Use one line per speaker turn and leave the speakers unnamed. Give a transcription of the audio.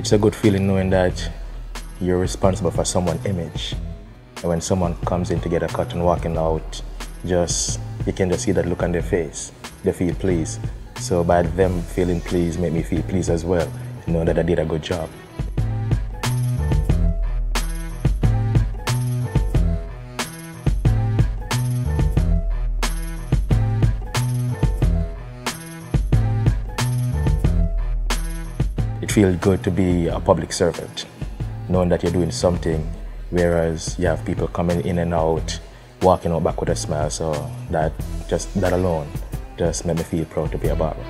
it's a good feeling knowing that you're responsible for someone's image. And when someone comes in to get a cut and walking out, just you can just see that look on their face. They feel pleased. So by them feeling pleased make me feel pleased as well, to know that I did a good job. It feels good to be a public servant, knowing that you're doing something, whereas you have people coming in and out, walking out back with a smile. So that just that alone just made me feel proud to be a barber.